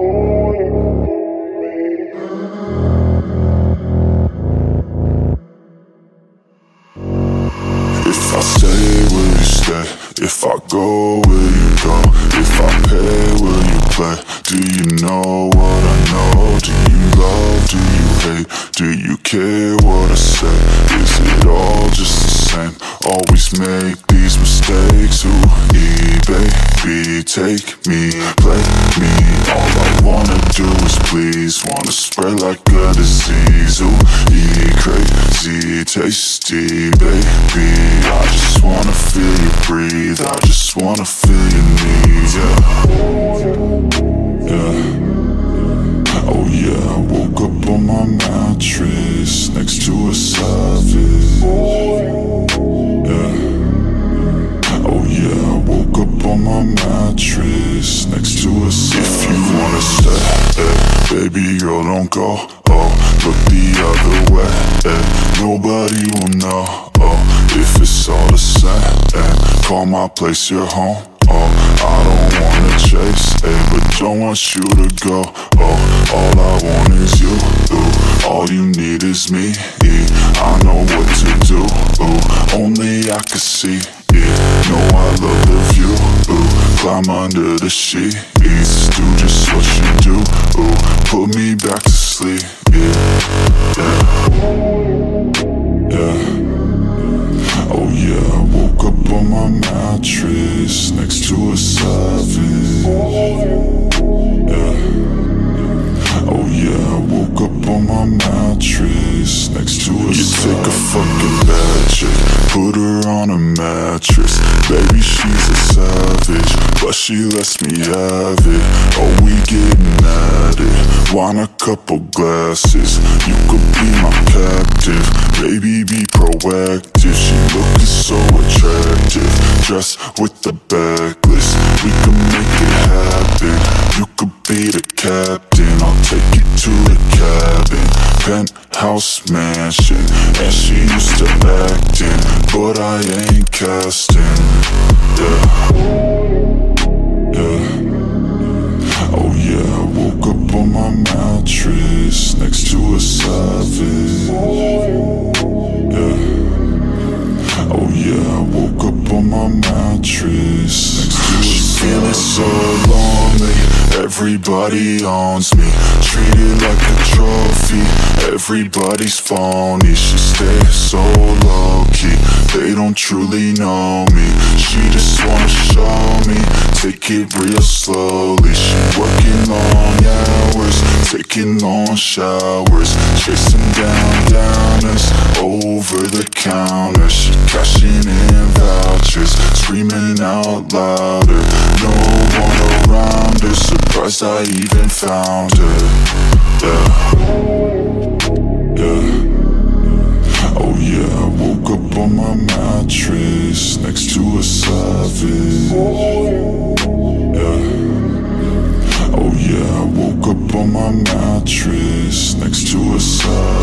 If I stay, will you stay? If I go, will you go? If I pay, will you play? Do you know what I know? Do you love, do you hate? Do you care what I say? Is it all just the same? Always make these mistakes Ooh, baby, take me, play me. All I wanna do is please. Wanna spread like a disease. Ooh, crazy, tasty, baby. I just wanna feel you breathe. I just wanna feel your needs, yeah. Yeah my mattress Next to a savage If you wanna stay, eh, baby girl don't go. Oh, look the other way, eh, nobody will know Oh, if it's all the same, eh, call my place your home. Oh, I don't wanna chase, eh, but don't want you to go. Oh, all I want is you, ooh, all you need is me. I know what to do, ooh, only I can see Climb under the sheets, do just what you do, ooh Put me back to sleep, yeah, yeah, yeah. Oh yeah, I woke up on my mattress Next to a savage, yeah. Oh yeah, I woke up on my mattress Next to a You take a fucking bad chick Put her on a mattress. Baby, she's a savage But she lets me have it. Oh, we getting at it? Want a couple glasses. You could be my captive. Baby, be proactive. She looking so attractive. Dressed with the backlist. We can make it happen. You could be the captain. I'll take you to the cabin. Penthouse mansion. And she used to acting but I ain't casting. Yeah. My mattress next to a savage. Yeah. Oh yeah, I woke up on my mattress next to a She's feeling so lonely. Everybody owns me, treated like a trophy. Everybody's phony. She stays so low key. They don't truly know me She just wanna show me Take it real slowly. She working long hours Taking long showers. Chasing down downers Over the counter. She cashing in vouchers Screaming out louder. No one around her Surprised I even found her. Yeah Yeah. Oh yeah, I woke up on my mattress Next to a savage Oh